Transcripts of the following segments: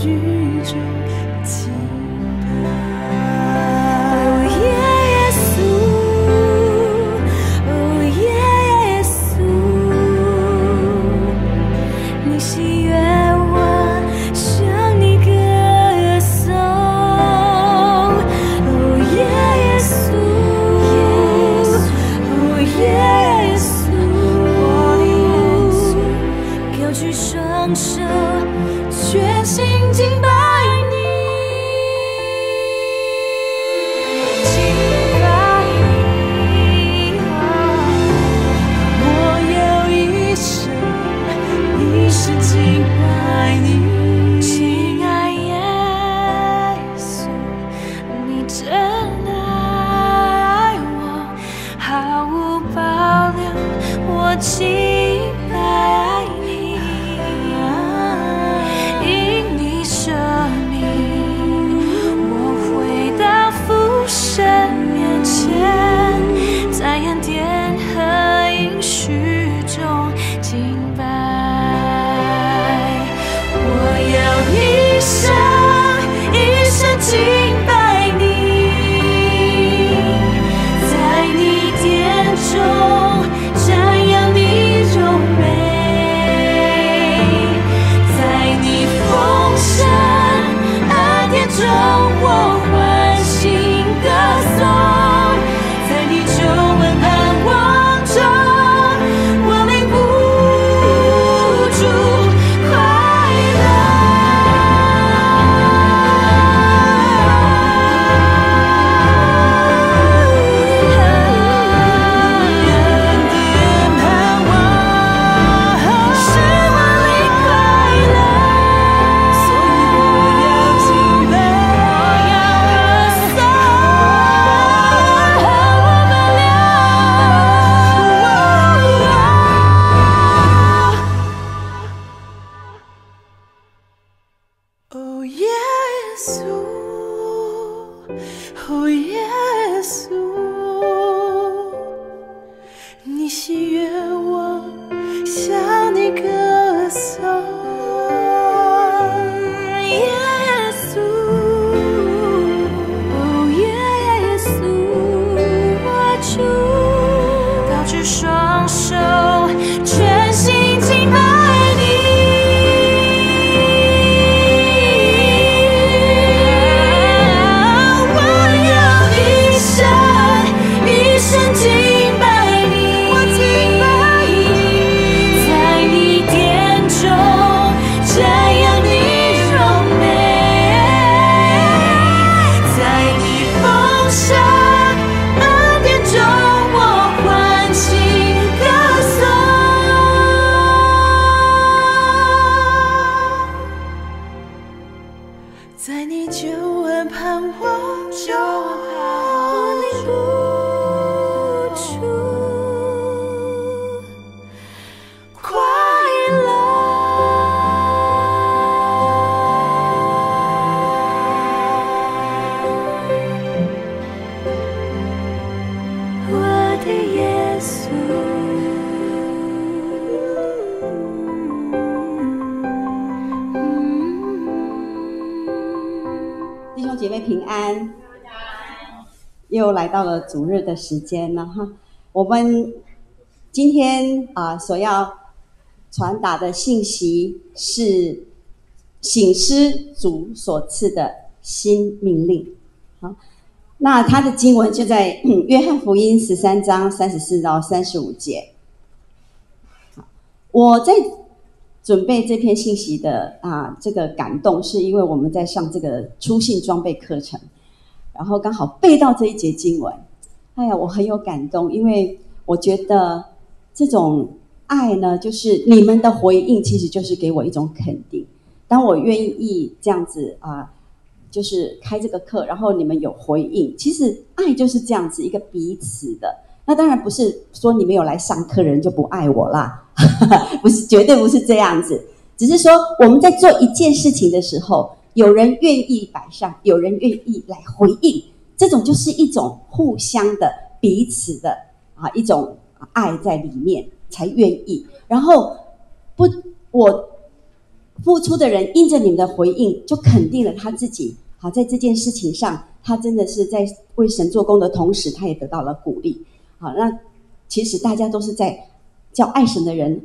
剧终到了主日的时间了哈。我们今天啊所要传达的信息是醒狮主所赐的新命令好那它的经文就在 约翰福音十三章三十四到三十五节。好我在准备这篇信息的啊这个感动是因为我们在上这个出信装备课程。然后刚好背到这一节经文，哎呀，我很有感动，因为我觉得这种爱呢，就是你们的回应，其实就是给我一种肯定。当我愿意这样子啊，就是开这个课，然后你们有回应，其实爱就是这样子一个彼此的。那当然不是说你们有来上课，人就不爱我啦，不是，绝对不是这样子，只是说我们在做一件事情的时候。有人愿意摆上，有人愿意来回应，这种就是一种互相的、彼此的啊一种爱在里面才愿意。然后不，我付出的人因着你们的回应，就肯定了他自己。好，在这件事情上，他真的是在为神做工的同时，他也得到了鼓励。好，那其实大家都是在叫爱神的人，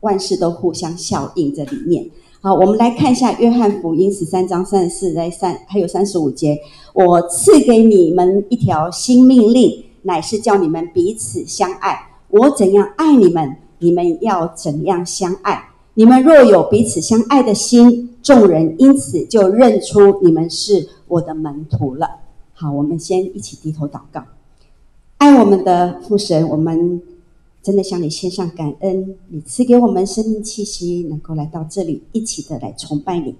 万事都互相效应在里面。好，我们来看一下约翰福音十三章三十四在三还有三十五节，我赐给你们一条新命令，乃是叫你们彼此相爱。我怎样爱你们，你们要怎样相爱。你们若有彼此相爱的心，众人因此就认出你们是我的门徒了。好，我们先一起低头祷告。爱我们的父神，我们真的向你献上感恩。你赐给我们生命气息，能够来到这里，一起的来崇拜你。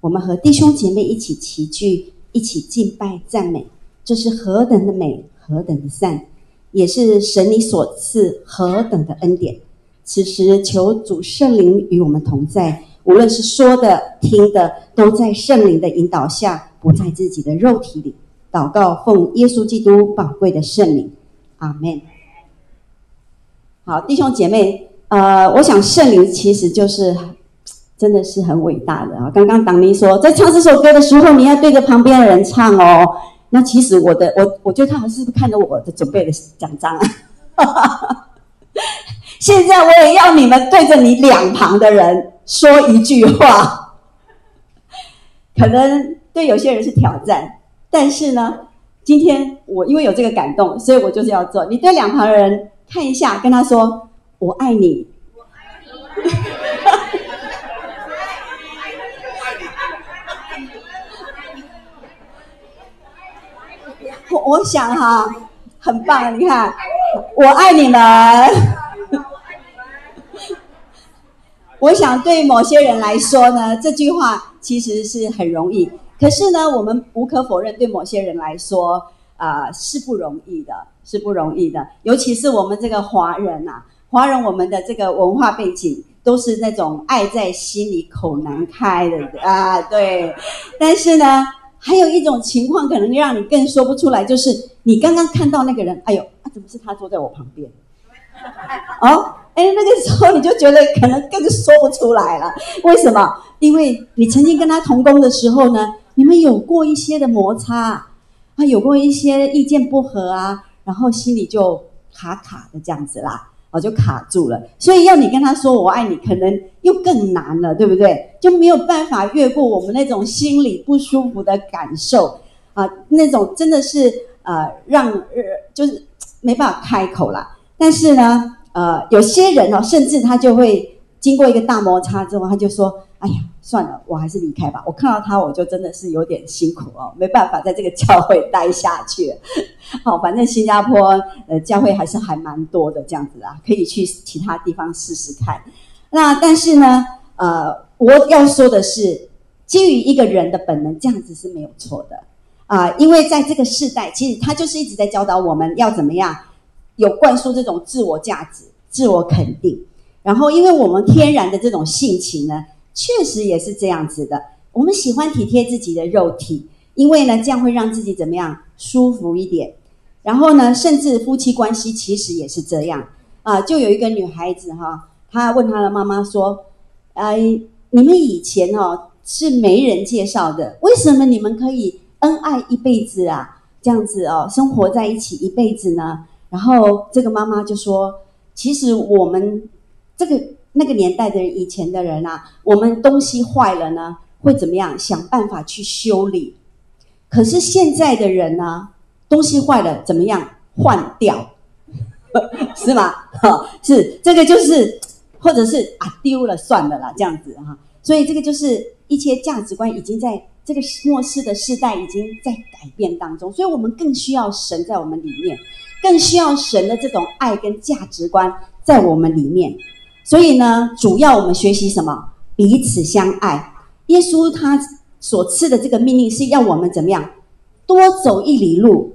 我们和弟兄姐妹一起齐聚，一起敬拜赞美，这是何等的美，何等的善，也是神你所赐何等的恩典。此时求主圣灵与我们同在，无论是说的、听的，都在圣灵的引导下，不在自己的肉体里。祷告，奉耶稣基督宝贵的圣灵。阿门。好，弟兄姐妹，呃，我想圣灵其实就是真的是很伟大的啊。刚刚党尼说，在唱这首歌的时候，你要对着旁边的人唱哦。那其实我的，我我觉得他还是看着我的准备的奖章。现在我也要你们对着你两旁的人说一句话，可能对有些人是挑战，但是呢。今天我因为有这个感动，所以我就是要做。你对两旁的人看一下，跟他说：“我爱你。”我我想哈，很棒，你看，我爱你们。我想对某些人来说呢，这句话其实是很容易。可是呢，我们无可否认，对某些人来说，啊，是不容易的，是不容易的。尤其是我们这个华人呐，华人我们的这个文化背景都是那种爱在心里口难开的啊，对。但是呢，还有一种情况可能让你更说不出来，就是你刚刚看到那个人，哎呦，怎么是他坐在我旁边？哦，哎，那个时候你就觉得可能更说不出来了。为什么？因为你曾经跟他同工的时候呢？你们有过一些的摩擦啊，有过一些意见不合啊，然后心里就卡卡的这样子啦，哦，就卡住了。所以要你跟他说我爱你，可能又更难了，对不对？就没有办法越过我们那种心里不舒服的感受啊，那种真的是呃让呃就是没办法开口啦。但是呢，呃，有些人哦，甚至他就会经过一个大摩擦之后，他就说。哎呀，算了，我还是离开吧。我看到他，我就真的是有点辛苦哦，没办法在这个教会待下去。好，反正新加坡呃教会还是还蛮多的，这样子啊，可以去其他地方试试看。那但是呢，呃，我要说的是，基于一个人的本能，这样子是没有错的啊，因为在这个世代，其实他就是一直在教导我们要怎么样有灌输这种自我价值、自我肯定。然后，因为我们天然的这种性情呢。确实也是这样子的。我们喜欢体贴自己的肉体，因为呢，这样会让自己怎么样舒服一点。然后呢，甚至夫妻关系其实也是这样啊。就有一个女孩子哈，她问她的妈妈说：“哎，你们以前哦是没人介绍的，为什么你们可以恩爱一辈子啊？这样子哦，生活在一起一辈子呢？”然后这个妈妈就说：“其实我们这个。”那个年代的人，以前的人啊，我们东西坏了呢，会怎么样？想办法去修理。可是现在的人呢，东西坏了怎么样？换掉，是吗？哈，是这个就是，或者是啊丢了算了啦，这样子哈。所以这个就是一些价值观已经在这个末世的时代已经在改变当中，所以我们更需要神在我们里面。更需要神的这种爱跟价值观在我们里面。所以呢，主要我们学习什么？彼此相爱。耶稣他所赐的这个命令是要我们怎么样？多走一里路，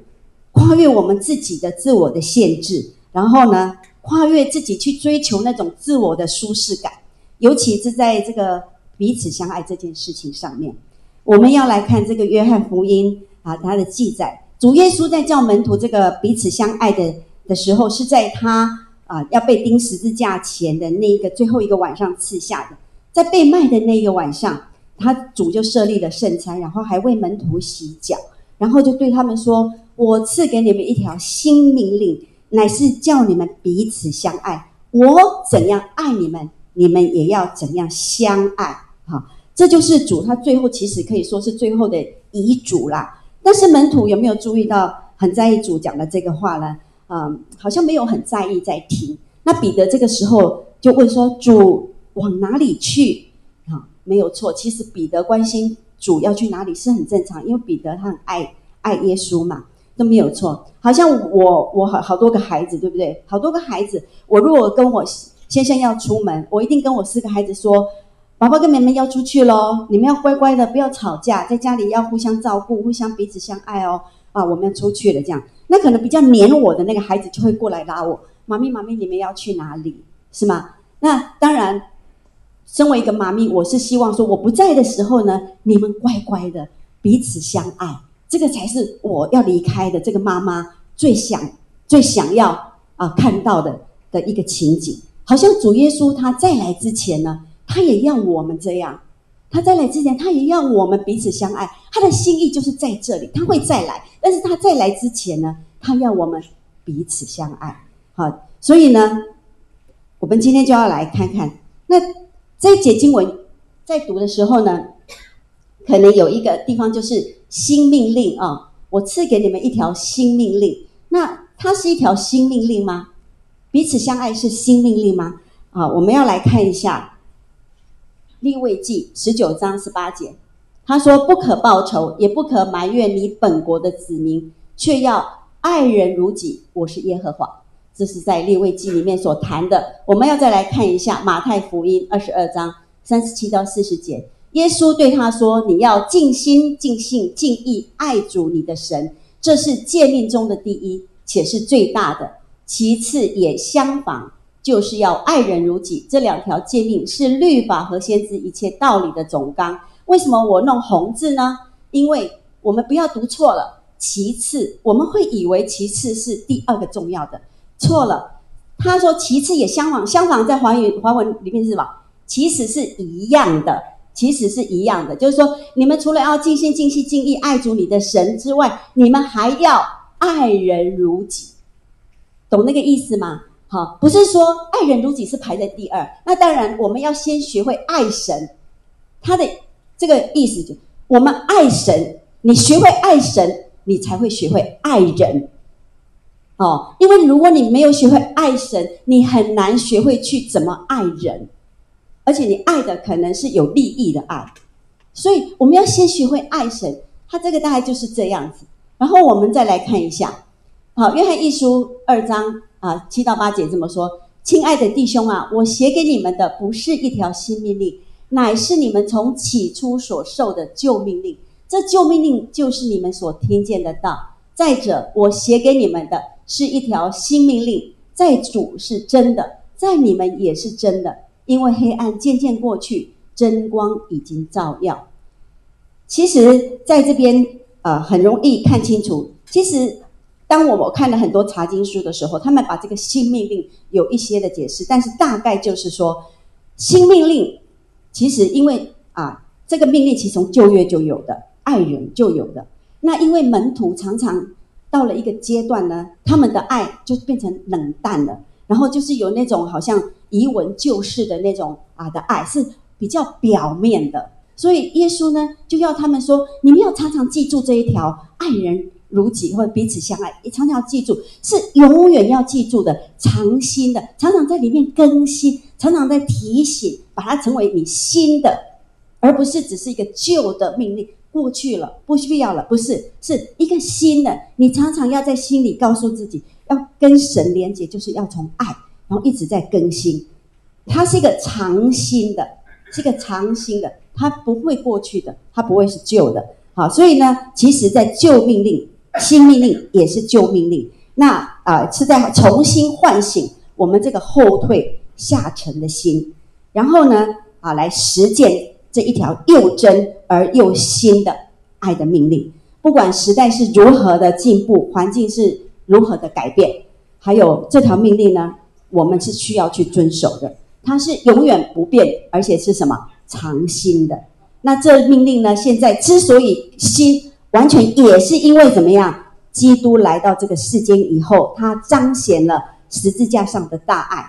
跨越我们自己的自我的限制，然后呢，跨越自己去追求那种自我的舒适感。尤其是在这个彼此相爱这件事情上面，我们要来看这个约翰福音啊，他的记载，主耶稣在叫门徒这个彼此相爱的的时候，是在他啊要被钉十字架前的那一个最后一个晚上赐下的，在被卖的那一个晚上，他主就设立了圣餐，然后还为门徒洗脚，然后就对他们说：“我赐给你们一条新命令，乃是叫你们彼此相爱。我怎样爱你们。”你们也要怎样相爱？哈，这就是主他最后其实可以说是最后的遗嘱啦。但是门徒有没有注意到很在意主讲的这个话呢？嗯，好像没有很在意在听。那彼得这个时候就问说：“主往哪里去？”啊，没有错，其实彼得关心主要去哪里是很正常，因为彼得他很爱爱耶稣嘛，都没有错。好像我我好好多个孩子，对不对？好多个孩子，我如果跟我。先生要出门，我一定跟我四个孩子说：“宝宝跟妹妹要出去喽，你们要乖乖的，不要吵架，在家里要互相照顾，互相彼此相爱哦。”啊，我们要出去了，这样，那可能比较黏我的那个孩子就会过来拉我：“妈咪，妈咪，你们要去哪里？是吗？”那当然，身为一个妈咪，我是希望说我不在的时候呢，你们乖乖的彼此相爱，这个才是我要离开的这个妈妈最想、最想要啊看到的的一个情景。好像主耶稣他再来之前呢，他也要我们这样。他再来之前，他也要我们彼此相爱。他的心意就是在这里，他会再来。但是他再来之前呢，他要我们彼此相爱。好，所以呢，我们今天就要来看看，那这一节经文在读的时候呢，可能有一个地方就是新命令啊，我赐给你们一条新命令。那它是一条新命令吗？彼此相爱是新命令吗？啊，我们要来看一下立位记十九章十八节，他说：“不可报仇，也不可埋怨你本国的子民，却要爱人如己。我是耶和华。”这是在立位记里面所谈的。我们要再来看一下马太福音二十二章三十七到四十节，耶稣对他说：“你要尽心、尽性、尽意爱主你的神，这是诫命中的第一，且是最大的。”其次也相仿，就是要爱人如己。这两条诫命是律法和先知一切道理的总纲。为什么我弄红字呢？因为我们不要读错了。其次，我们会以为其次是第二个重要的，错了。他说其次也相仿，相仿在华语华文里面是什么？其实是一样的，其实是一样的。就是说，你们除了要尽心尽心尽意爱主你的神之外，你们还要爱人如己。懂那个意思吗？好，不是说爱人如己是排在第二。那当然，我们要先学会爱神。他的这个意思就，我们爱神，你学会爱神，你才会学会爱人。哦，因为如果你没有学会爱神，你很难学会去怎么爱人，而且你爱的可能是有利益的爱。所以我们要先学会爱神。他这个大概就是这样子。然后我们再来看一下。好，约翰一书二章啊七到八节这么说：“亲爱的弟兄啊，我写给你们的不是一条新命令，乃是你们从起初所受的旧命令。这旧命令就是你们所听见的道。再者，我写给你们的是一条新命令，在主是真的，在你们也是真的。因为黑暗渐渐过去，真光已经照耀。其实，在这边啊，很容易看清楚。其实。”当我我看了很多查经书的时候，他们把这个新命令有一些的解释，但是大概就是说，新命令其实因为啊，这个命令其实从旧约就有的，爱人就有的。那因为门徒常常到了一个阶段呢，他们的爱就变成冷淡了，然后就是有那种好像遗文旧事的那种啊的爱是比较表面的，所以耶稣呢就要他们说，你们要常常记住这一条爱人。如己或彼此相爱，你常常要记住，是永远要记住的，常新的，常常在里面更新，常常在提醒，把它成为你新的，而不是只是一个旧的命令，过去了，不需要了，不是，是一个新的。你常常要在心里告诉自己，要跟神连接，就是要从爱，然后一直在更新。它是一个长新的，是一个长新的，它不会过去的，它不会是旧的。好，所以呢，其实在旧命令、新命令也是旧命令。那啊，是在重新唤醒我们这个后退下沉的心，然后呢，啊，来实践这一条又真而又新的爱的命令。不管时代是如何的进步，环境是如何的改变，还有这条命令呢，我们是需要去遵守的。它是永远不变，而且是什么长新的。那这命令呢，现在之所以新，完全也是因为怎么样？基督来到这个世间以后，他彰显了十字架上的大爱，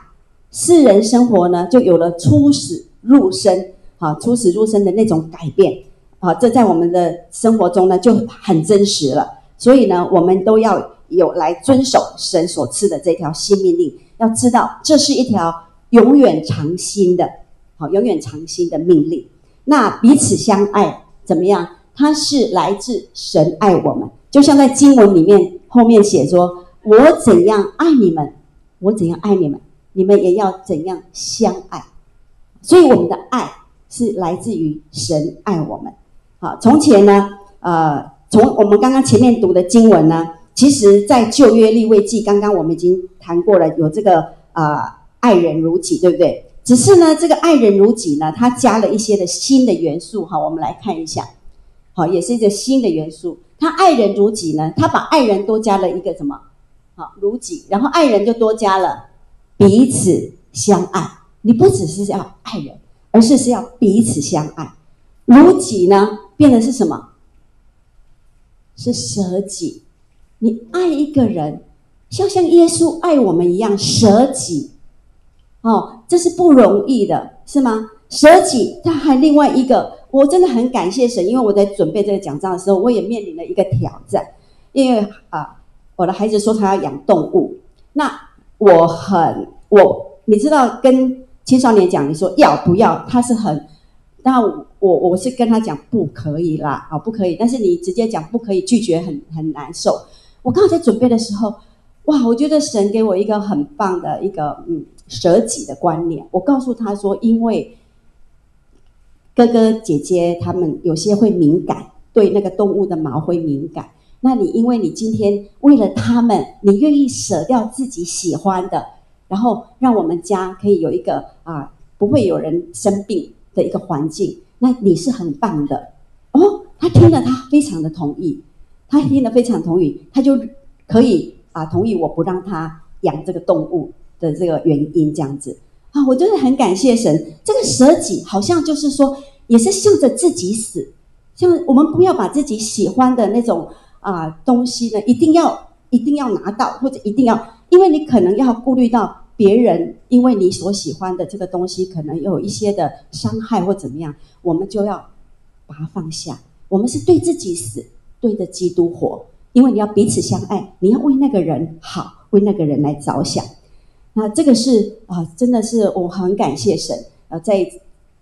世人生活呢就有了出死入生，啊出死入生的那种改变，啊，这在我们的生活中呢就很真实了。所以呢，我们都要有来遵守神所赐的这条新命令，要知道这是一条永远长新的，好永远长新的命令。那彼此相爱怎么样？它是来自神爱我们。就像在经文里面后面写说：“我怎样爱你们，我怎样爱你们，你们也要怎样相爱。”所以我们的爱是来自于神爱我们。好，从前呢，呃，从我们刚刚前面读的经文呢，其实在旧约立位记，刚刚我们已经谈过了，有这个啊爱人如己，对不对？只是呢，这个爱人如己呢，它加了一些的新的元素。哈，我们来看一下，好，也是一个新的元素。他爱人如己呢？他把爱人多加了一个什么？好，如己，然后爱人就多加了彼此相爱。你不只是要爱人，而是是要彼此相爱。如己呢，变的是什么？是舍己。你爱一个人，要像耶稣爱我们一样舍己。哦，这是不容易的，是吗？舍己，他还另外一个。我真的很感谢神，因为我在准备这个讲章的时候，我也面临了一个挑战。因为啊，我的孩子说他要养动物，那我很我你知道跟青少年讲，你说要不要？他是很，那我我是跟他讲不可以啦，啊不可以。但是你直接讲不可以，拒绝很很难受。我刚好在准备的时候，哇，我觉得神给我一个很棒的一个嗯舍己的观念。我告诉他说，因为。哥哥姐姐他们有些会敏感，对那个动物的毛会敏感。那你因为你今天为了他们，你愿意舍掉自己喜欢的，然后让我们家可以有一个啊不会有人生病的一个环境，那你是很棒的哦。他听了，他非常的同意，他听了非常同意，他就可以啊同意我不让他养这个动物的这个原因这样子。啊，我真的很感谢神。这个舍己好像就是说，也是向着自己死。像我们不要把自己喜欢的那种啊东西呢，一定要一定要拿到，或者一定要，因为你可能要顾虑到别人，因为你所喜欢的这个东西可能有一些的伤害或怎么样，我们就要把它放下。我们是对自己死，对着基督活，因为你要彼此相爱，你要为那个人好，为那个人来着想。那这个是啊，真的是我很感谢神啊，在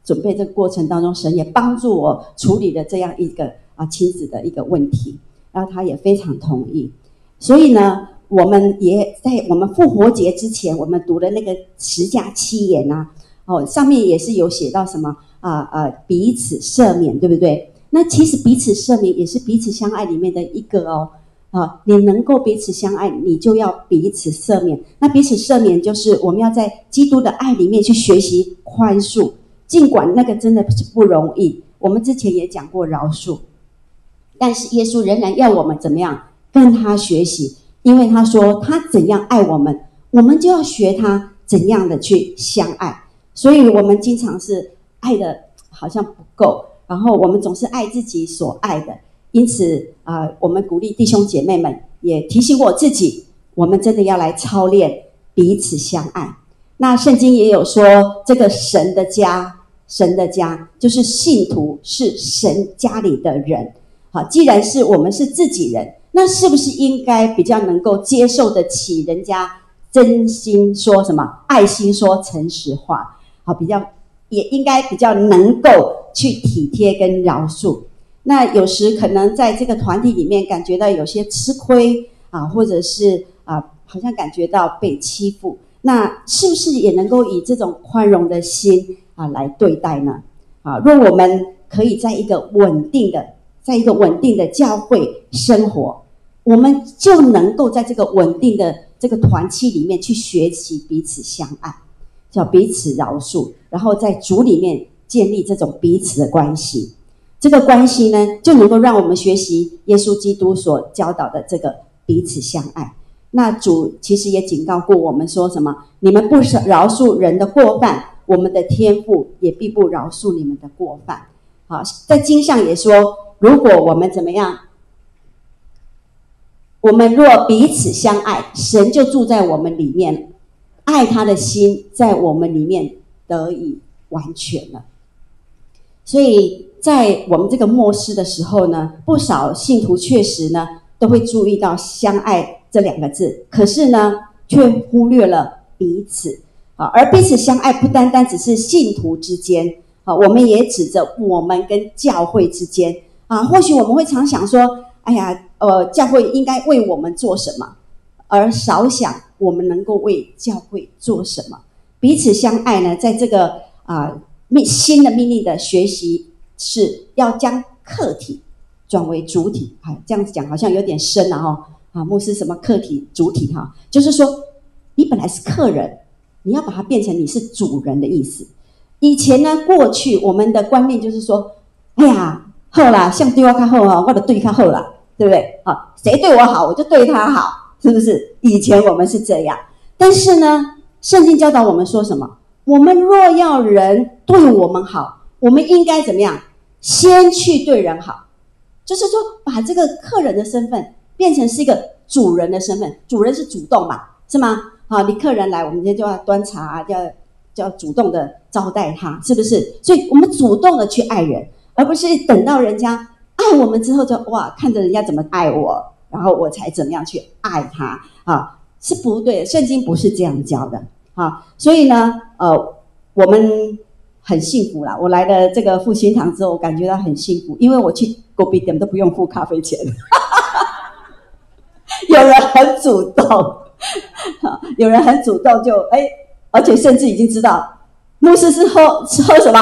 准备这个过程当中，神也帮助我处理了这样一个啊亲子的一个问题，然后他也非常同意。所以呢，我们也在我们复活节之前，我们读的那个十架七言啊，哦，上面也是有写到什么啊啊彼此赦免，对不对？那其实彼此赦免也是彼此相爱里面的一个哦。啊，你能够彼此相爱，你就要彼此赦免。那彼此赦免，就是我们要在基督的爱里面去学习宽恕，尽管那个真的是不容易。我们之前也讲过饶恕，但是耶稣仍然要我们怎么样跟他学习，因为他说他怎样爱我们，我们就要学他怎样的去相爱。所以，我们经常是爱的好像不够，然后我们总是爱自己所爱的。因此啊，我们鼓励弟兄姐妹们，也提醒我自己，我们真的要来操练彼此相爱。那圣经也有说，这个神的家，神的家就是信徒是神家里的人。好，既然是我们是自己人，那是不是应该比较能够接受得起人家真心说什么，爱心说诚实话？好，比较也应该比较能够去体贴跟饶恕。那有时可能在这个团体里面感觉到有些吃亏啊，或者是啊，好像感觉到被欺负，那是不是也能够以这种宽容的心啊来对待呢？啊，若我们可以在一个稳定的，在一个稳定的教会生活，我们就能够在这个稳定的这个团契里面去学习彼此相爱，叫彼此饶恕，然后在主里面建立这种彼此的关系。这个关系呢，就能够让我们学习耶稣基督所教导的这个彼此相爱。那主其实也警告过我们说什么？你们不饶恕人的过犯，我们的天父也必不饶恕你们的过犯。好，在经上也说，如果我们怎么样，我们若彼此相爱，神就住在我们里面，爱他的心在我们里面得以完全了。所以在我们这个末世的时候呢，不少信徒确实呢都会注意到相爱。这两个字，可是呢，却忽略了彼此啊。而彼此相爱，不单单只是信徒之间啊，我们也指着我们跟教会之间啊。或许我们会常想说：“哎呀，呃，教会应该为我们做什么？”而少想我们能够为教会做什么。彼此相爱呢，在这个啊命新的命令的学习，是要将客体转为主体。哎，这样子讲好像有点深了哈。啊，牧师什么客体主体哈，就是说你本来是客人，你要把它变成你是主人的意思。以前呢，过去我们的观念就是说，哎呀，后啦，像对我看后啊，或者对看后啦，对不对？好，谁对我好，我就对他好，是不是？以前我们是这样，但是呢，圣经教导我们说什么？我们若要人对我们好，我们应该怎么样？先去对人好，就是说把这个客人的身份。变成是一个主人的身份，主人是主动嘛，是吗？好，你客人来，我们今天就要端茶，要要主动的招待他，是不是？所以我们主动的去爱人，而不是等到人家爱我们之后，就哇，看着人家怎么爱我，然后我才怎么样去爱他啊？是不对，圣经不是这样教的啊。所以呢，呃，我们很幸福啦。我来了这个复兴堂之后，我感觉到很幸福，因为我去隔壁店都不用付咖啡钱。有人很主动，有人很主动，就哎，而且甚至已经知道牧师是喝是喝什么，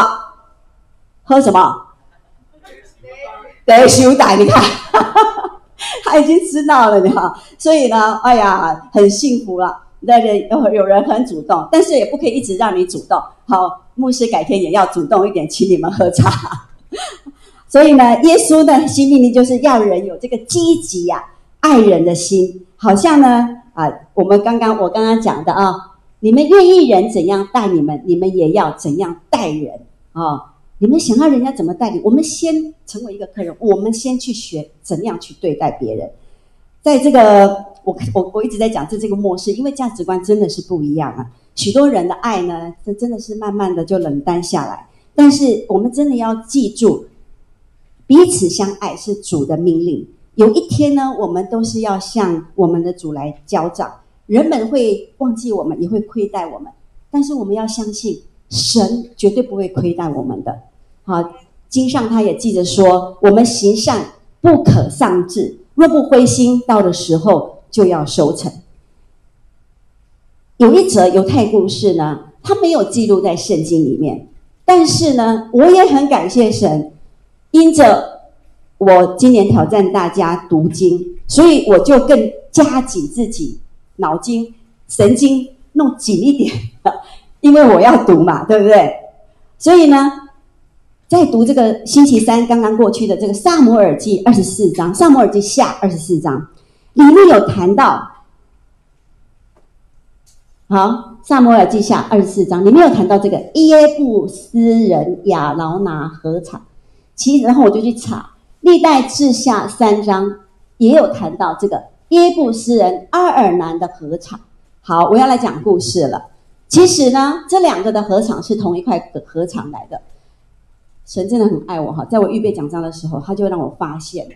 喝什么，得修带，你看，他已经知道了，你看，所以呢，哎呀，很幸福了。那个有有人很主动，但是也不可以一直让你主动。好，牧师改天也要主动一点，请你们喝茶。所以呢，耶稣的新命令就是要人有这个积极呀。爱人的心，好像呢啊，我们刚刚我刚刚讲的啊，你们愿意人怎样待你们，你们也要怎样待人啊。你们想要人家怎么待你，我们先成为一个客人，我们先去学怎样去对待别人。在这个，我我我一直在讲这这个模式，因为价值观真的是不一样啊。许多人的爱呢，这真的是慢慢的就冷淡下来。但是我们真的要记住，彼此相爱是主的命令。有一天呢，我们都是要向我们的主来交账。人们会忘记我们，也会亏待我们，但是我们要相信，神绝对不会亏待我们的。好，经上他也记着说，我们行善不可丧志，若不灰心，到的时候就要收成。有一则犹太故事呢，它没有记录在圣经里面，但是呢，我也很感谢神，因着。我今年挑战大家读经，所以我就更加紧自己脑筋神经弄紧一点，因为我要读嘛，对不对？所以呢，在读这个星期三刚刚过去的这个《萨摩尔记》二十四章，《萨摩尔记下》二十四章里面有谈到，好，《萨摩尔记下》二十四章里面有谈到这个耶布斯人亚劳拿合场，其实然后我就去查。历代志下三章也有谈到这个耶布斯人阿尔南的合场。好，我要来讲故事了。其实呢，这两个的合场是同一块的合场来的。神真的很爱我哈，在我预备讲章的时候，他就让我发现了，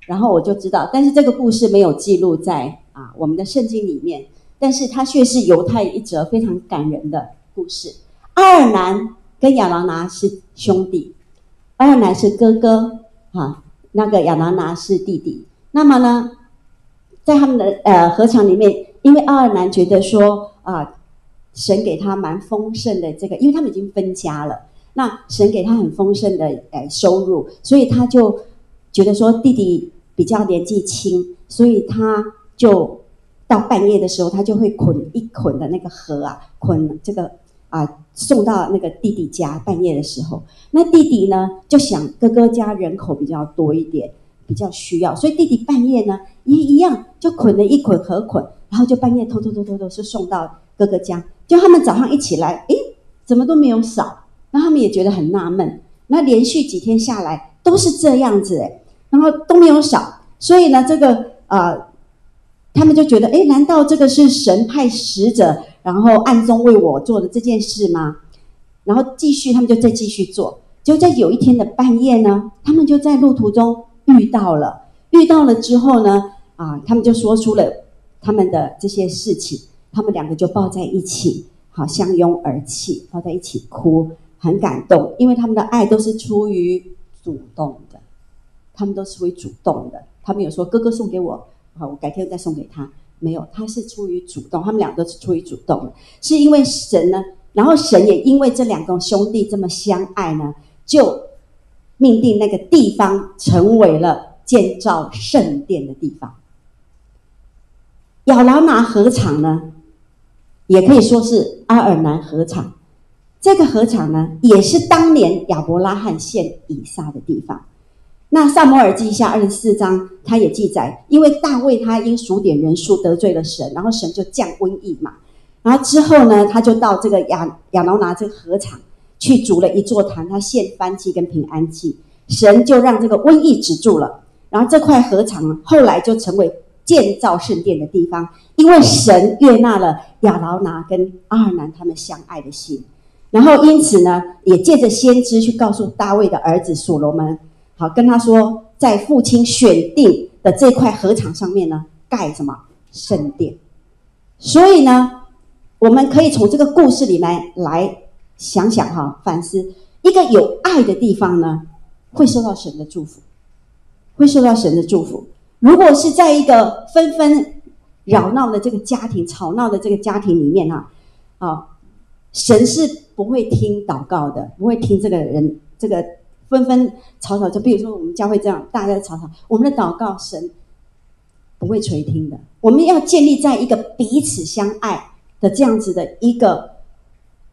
然后我就知道。但是这个故事没有记录在啊我们的圣经里面，但是它却是犹太一则非常感人的故事。阿尔南跟亚劳拿是兄弟，阿尔南是哥哥。啊，那个亚拿拿是弟弟。那么呢，在他们的呃合场里面，因为阿尔南觉得说啊，神给他蛮丰盛的这个，因为他们已经分家了，那神给他很丰盛的呃收入，所以他就觉得说弟弟比较年纪轻，所以他就到半夜的时候，他就会捆一捆的那个河啊，捆这个啊送到那个弟弟家。半夜的时候，那弟弟呢就想哥哥家人口比较多一点，比较需要，所以弟弟半夜呢也一样就捆了一捆河捆，然后就半夜偷偷偷偷偷是送到哥哥家。就他们早上一起来，诶，怎么都没有少？那他们也觉得很纳闷。那连续几天下来都是这样子，诶，然后都没有少。所以呢，这个呃，他们就觉得，诶，难道这个是神派使者，然后暗中为我做的这件事吗？然后继续，他们就再继续做。就在有一天的半夜呢，他们就在路途中遇到了，遇到了之后呢，啊，他们就说出了他们的这些事情。他们两个就抱在一起，好相拥而泣，抱在一起哭，很感动，因为他们的爱都是出于主动的，他们都是会主动的。他们有说哥哥送给我，好，我改天再送给他。没有，他是出于主动，他们俩都是出于主动的，是因为神呢，然后神也因为这两个兄弟这么相爱呢，就命定那个地方成为了建造圣殿的地方。亚拉拿河场呢？也可以说是阿尔南河场，这个河场呢，也是当年亚伯拉罕献以撒的地方。那萨摩尔记下二十四章，他也记载，因为大卫他因数点人数得罪了神，然后神就降瘟疫嘛。然后之后呢，他就到这个亚亚劳拿这个河场去筑了一座坛，他献燔祭跟平安祭，神就让这个瘟疫止住了。然后这块河场后来就成为。建造圣殿的地方，因为神悦纳了亚劳拿跟阿尔南他们相爱的心，然后因此呢，也借着先知去告诉大卫的儿子所罗门，好跟他说，在父亲选定的这块河场上面呢，盖什么圣殿。所以呢，我们可以从这个故事里面来想想哈，反思一个有爱的地方呢，会受到神的祝福，会受到神的祝福。如果是在一个纷纷扰闹的这个家庭、吵闹的这个家庭里面哈，啊，神是不会听祷告的，不会听这个人这个纷纷吵吵。就比如说我们教会这样，大家吵吵，我们的祷告神不会垂听的。我们要建立在一个彼此相爱的这样子的一个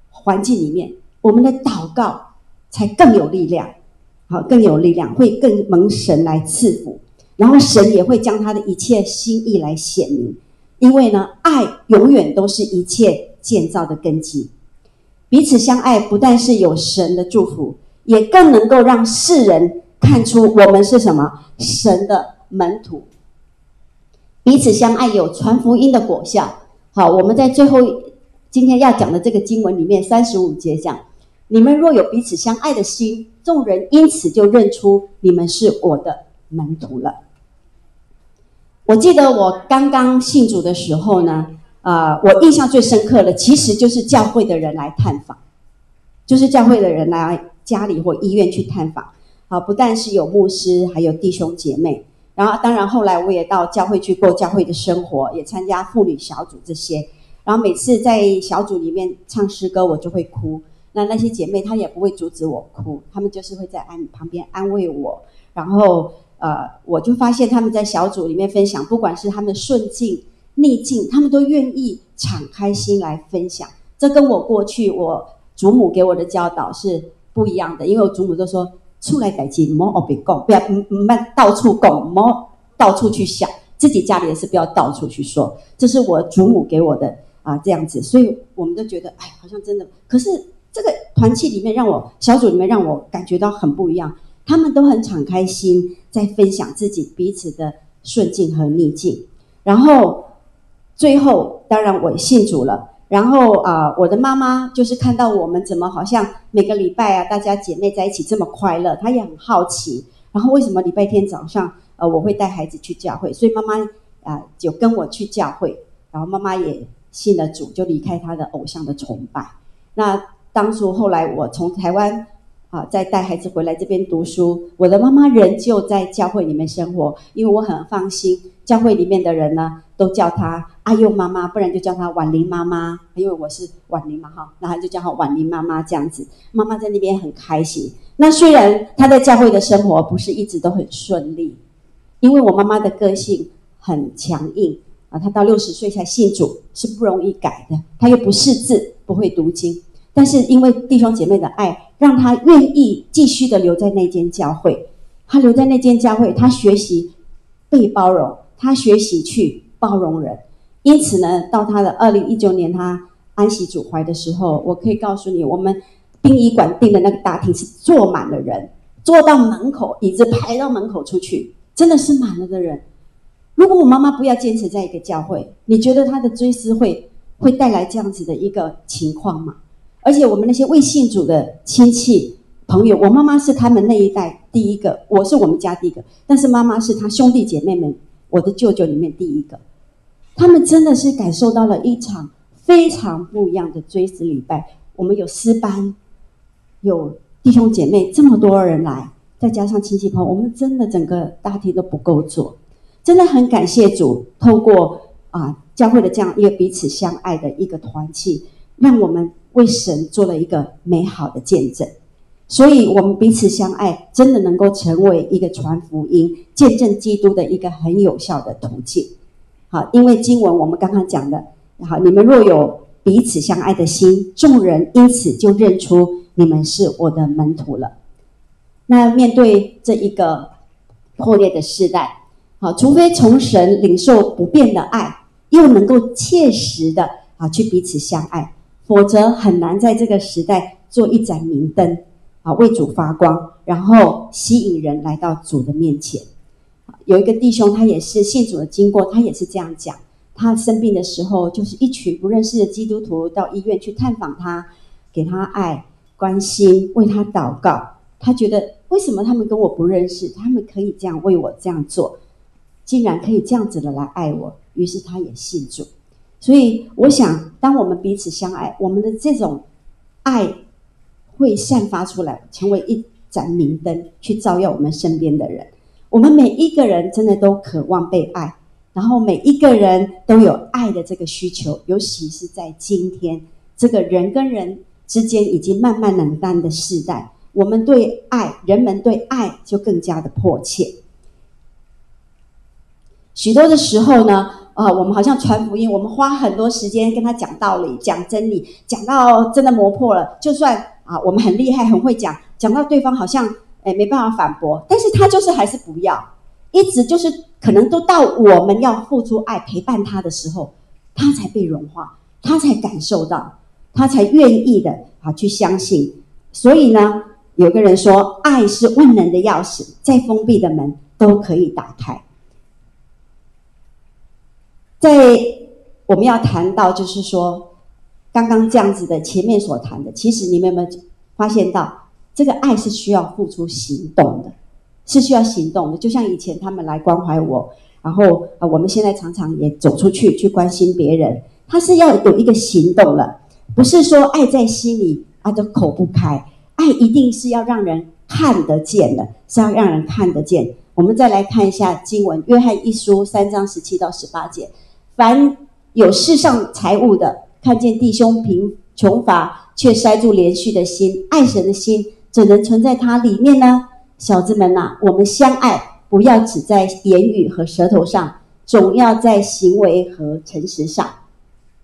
环境里面，我们的祷告才更有力量，好，更有力量，会更蒙神来赐福。然后神也会将他的一切心意来显明，因为呢，爱永远都是一切建造的根基。彼此相爱，不但是有神的祝福，也更能够让世人看出我们是什么神的门徒。彼此相爱有传福音的果效。好，我们在最后今天要讲的这个经文里面，三十五节讲：你们若有彼此相爱的心，众人因此就认出你们是我的门徒了。我记得我刚刚信主的时候呢，啊，我印象最深刻的其实就是教会的人来探访，就是教会的人来家里或医院去探访。啊，不但是有牧师，还有弟兄姐妹。然后，当然后来我也到教会去过教会的生活，也参加妇女小组这些。然后每次在小组里面唱诗歌，我就会哭。那那些姐妹她也不会阻止我哭，她们就是会在安旁边安慰我，然后。呃，我就发现他们在小组里面分享，不管是他们顺境逆境，他们都愿意敞开心来分享。这跟我过去我祖母给我的教导是不一样的，因为我祖母都说出来改进，莫别讲，不要慢到处讲，莫到处去想，自己家里的事不要到处去说。这是我祖母给我的啊，这样子，所以我们都觉得，哎，好像真的。可是这个团契里面，让我小组里面让我感觉到很不一样。他们都很敞开心，在分享自己彼此的顺境和逆境。然后最后，当然我信主了。然后啊，我的妈妈就是看到我们怎么好像每个礼拜啊，大家姐妹在一起这么快乐，她也很好奇。然后为什么礼拜天早上呃我会带孩子去教会？所以妈妈啊就跟我去教会。然后妈妈也信了主，就离开她的偶像的崇拜。那当初后来我从台湾。啊，再带孩子回来这边读书，我的妈妈仍旧在教会里面生活，因为我很放心教会里面的人呢，都叫她阿佑妈妈，不然就叫她婉玲妈妈，因为我是婉玲嘛哈，然后就叫她婉玲妈妈这样子。妈妈在那边很开心。那虽然她在教会的生活不是一直都很顺利，因为我妈妈的个性很强硬啊，她到六十岁才信主是不容易改的，她又不识字，不会读经。但是因为弟兄姐妹的爱，让她愿意继续的留在那间教会。她留在那间教会，她学习被包容，她学习去包容人。因此呢，到他的二零一九年，他安息主怀的时候，我可以告诉你，我们殡仪馆订的那个大厅是坐满了人，坐到门口，椅子排到门口出去，真的是满了的人。如果我妈妈不要坚持在一个教会，你觉得她的追思会会带来这样子的一个情况吗？而且我们那些未信主的亲戚朋友，我妈妈是他们那一代第一个，我是我们家第一个，但是妈妈是她兄弟姐妹们，我的舅舅里面第一个，他们真的是感受到了一场非常不一样的追思礼拜。我们有师班，有弟兄姐妹这么多人来，再加上亲戚朋友，我们真的整个大厅都不够坐，真的很感谢主，透过啊教会的这样一个彼此相爱的一个团契，让我们。为神做了一个美好的见证，所以我们彼此相爱，真的能够成为一个传福音、见证基督的一个很有效的途径。好，因为经文我们刚刚讲的，好，你们若有彼此相爱的心，众人因此就认出你们是我的门徒了。那面对这一个破裂的时代，好，除非从神领受不变的爱，又能够切实的啊去彼此相爱。否则很难在这个时代做一盏明灯啊，为主发光，然后吸引人来到主的面前。有一个弟兄，他也是信主的经过，他也是这样讲：他生病的时候，就是一群不认识的基督徒到医院去探访他，给他爱、关心，为他祷告。他觉得为什么他们跟我不认识，他们可以这样为我这样做，竟然可以这样子的来爱我，于是他也信主。所以，我想，当我们彼此相爱，我们的这种爱会散发出来，成为一盏明灯，去照耀我们身边的人。我们每一个人真的都渴望被爱，然后每一个人都有爱的这个需求，尤其是在今天这个人跟人之间已经慢慢冷淡的时代，我们对爱，人们对爱就更加的迫切。许多的时候呢。啊，我们好像传福音，我们花很多时间跟他讲道理、讲真理，讲到真的磨破了。就算啊，我们很厉害、很会讲，讲到对方好像哎没办法反驳，但是他就是还是不要，一直就是可能都到我们要付出爱陪伴他的时候，他才被融化，他才感受到，他才愿意的啊去相信。所以呢，有个人说，爱是万能的钥匙，再封闭的门都可以打开。在我们要谈到，就是说，刚刚这样子的前面所谈的，其实你们有没有发现到，这个爱是需要付出行动的，是需要行动的。就像以前他们来关怀我，然后啊，我们现在常常也走出去去关心别人，他是要有一个行动了，不是说爱在心里啊就口不开，爱一定是要让人看得见的，是要让人看得见。我们再来看一下经文，《约翰一书》三章十七到十八节。凡有世上财物的，看见弟兄贫穷乏，却塞住连续的心，爱神的心，只能存在它里面呢？小子们呐，我们相爱，不要只在言语和舌头上，总要在行为和诚实上。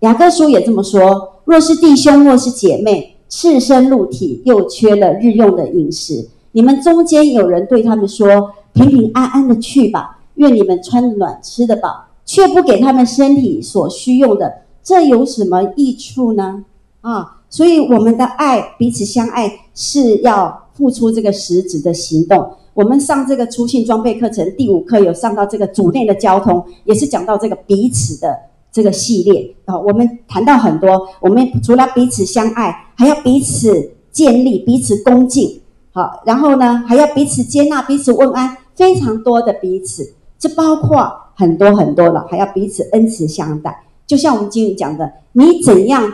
雅各书也这么说：若是弟兄或是姐妹赤身露体，又缺了日用的饮食，你们中间有人对他们说：平平安安的去吧，愿你们穿暖，吃得饱。却不给他们身体所需用的，这有什么益处呢？啊，所以我们的爱，彼此相爱，是要付出这个实质的行动。我们上这个初信装备课程第五课有上到这个组内的交通，也是讲到这个彼此的这个系列啊。我们谈到很多，我们除了彼此相爱，还要彼此建立、彼此恭敬，好，然后呢，还要彼此接纳、彼此问安，非常多的彼此，这包括。很多很多了，还要彼此恩慈相待。就像我们经文讲的，你怎样，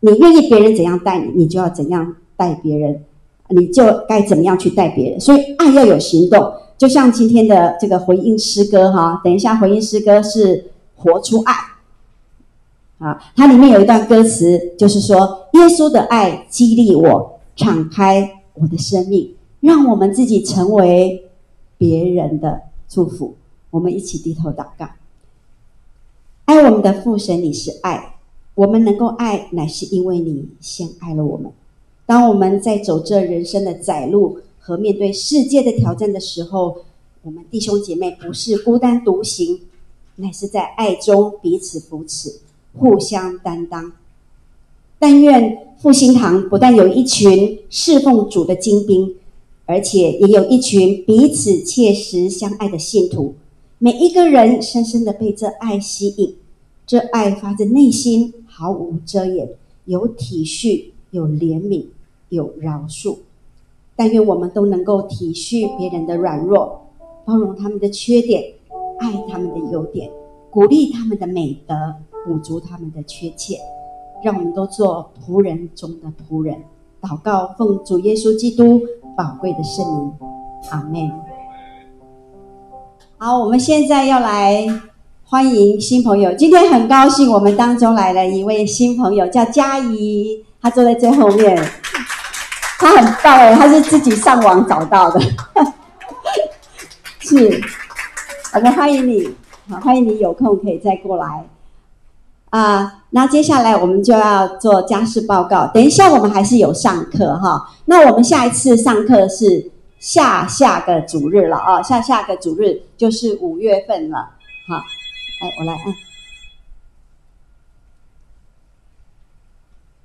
你愿意别人怎样待你，你就要怎样待别人，你就该怎么样去待别人。所以爱要有行动。就像今天的这个回应诗歌哈，等一下回应诗歌是活出爱。啊，它里面有一段歌词，就是说，耶稣的爱激励我，敞开我的生命，让我们自己成为别人的祝福。我们一起低头祷告。爱我们的父神，你是爱，我们能够爱，乃是因为你先爱了我们。当我们在走这人生的窄路和面对世界的挑战的时候，我们弟兄姐妹不是孤单独行，乃是在爱中彼此扶持。互相担当，但愿复兴堂不但有一群侍奉主的精兵，而且也有一群彼此切实相爱的信徒。每一个人深深的被这爱吸引，这爱发自内心，毫无遮掩，有体恤，有怜悯，有饶恕。但愿我们都能够体恤别人的软弱，包容他们的缺点，爱他们的优点，鼓励他们的美德。补足他们的缺欠，让我们都做仆人中的仆人。祷告，奉主耶稣基督宝贵的圣名，阿门。好，我们现在要来欢迎新朋友。今天很高兴，我们当中来了一位新朋友，叫嘉怡，她坐在最后面。她很棒哎，她是自己上网找到的。是，我们欢迎你，好，欢迎你有空可以再过来。啊，那接下来我们就要做家事报告。等一下我们还是有上课哈。那我们下一次上课是下下个主日了啊，下下个主日就是五月份了。好，哎，我来按。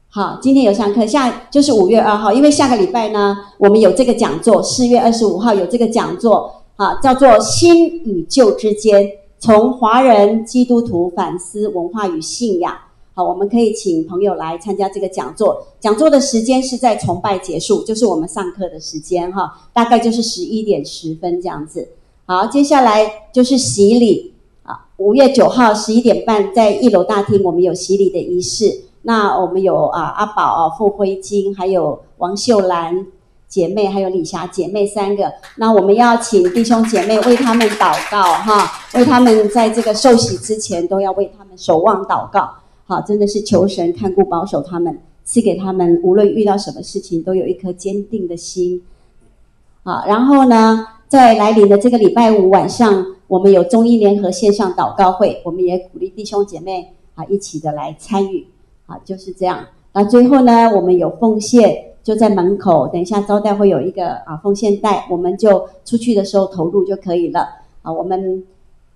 好，今天有上课，下就是五月二号，因为下个礼拜呢，我们有这个讲座，四月二十五号有这个讲座，好，叫做新与旧之间。从华人基督徒反思文化与信仰，好，我们可以请朋友来参加这个讲座。讲座的时间是在崇拜结束，就是我们上课的时间，哈，大概就是十一点十分这样子。好，接下来就是洗礼，五月九号十一点半在一楼大厅，我们有洗礼的仪式。那我们有啊阿宝啊傅辉金，还有王秀兰。姐妹还有李霞姐妹三个，那我们要请弟兄姐妹为他们祷告哈，为他们在这个受洗之前都要为他们守望祷告，好，真的是求神看顾保守他们，赐给他们无论遇到什么事情都有一颗坚定的心，好，然后呢，在来临的这个礼拜五晚上，我们有中医联合线上祷告会，我们也鼓励弟兄姐妹啊一起的来参与，好，就是这样，那最后呢，我们有奉献。就在门口，等一下招待会有一个啊奉献袋，我们就出去的时候投入就可以了啊。我们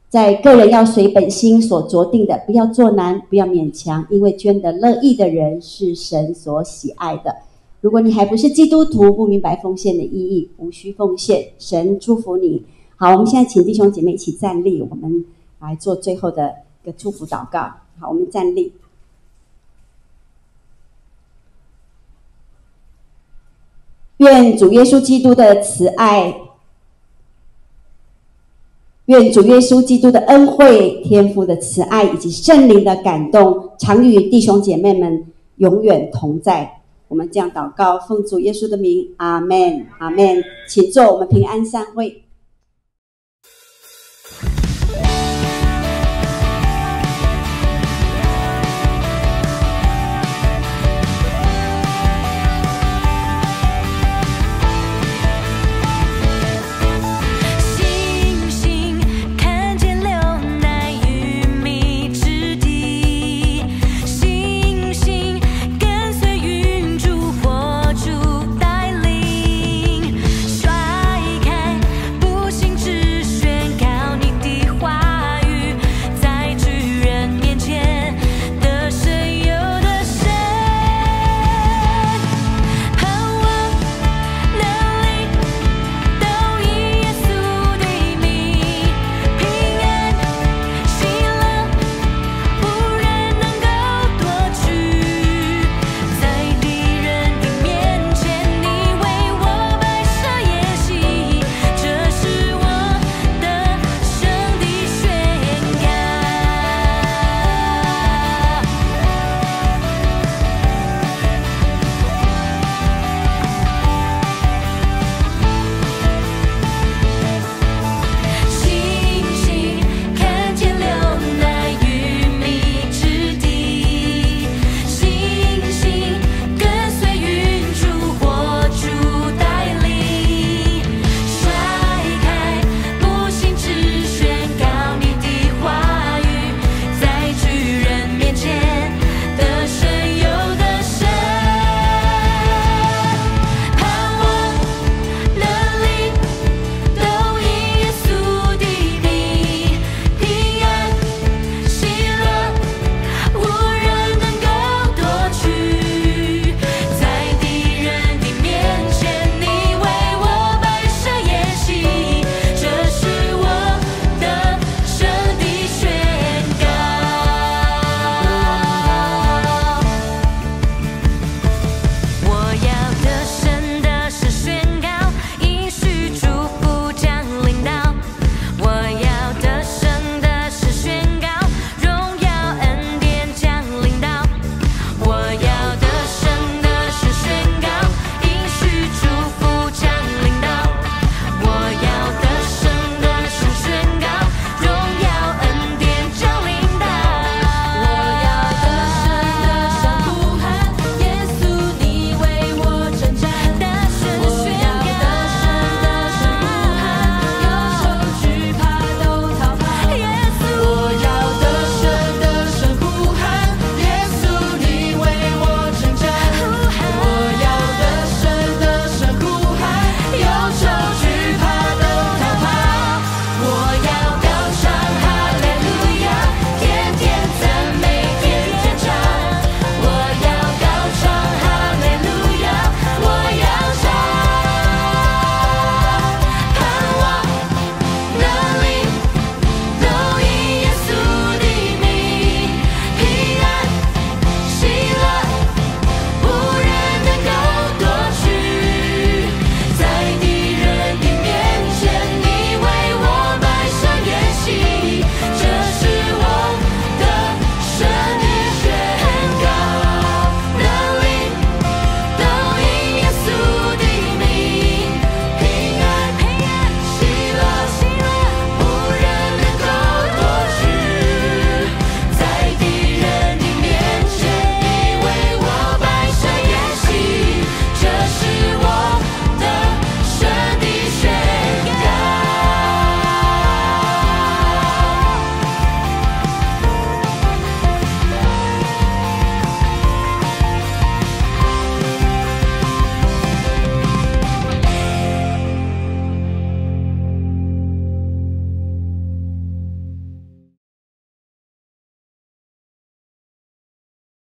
在个人要随本心所着定的，不要做难，不要勉强，因为捐的乐意的人是神所喜爱的。如果你还不是基督徒，不明白奉献的意义，无需奉献。神祝福你。好，我们现在请弟兄姐妹一起站立，我们来做最后的一个祝福祷告。好，我们站立。愿主耶稣基督的慈爱，愿主耶稣基督的恩惠、天父的慈爱以及圣灵的感动，常与弟兄姐妹们永远同在。我们这样祷告，奉主耶稣的名，阿门，阿门。请坐，我们平安散会。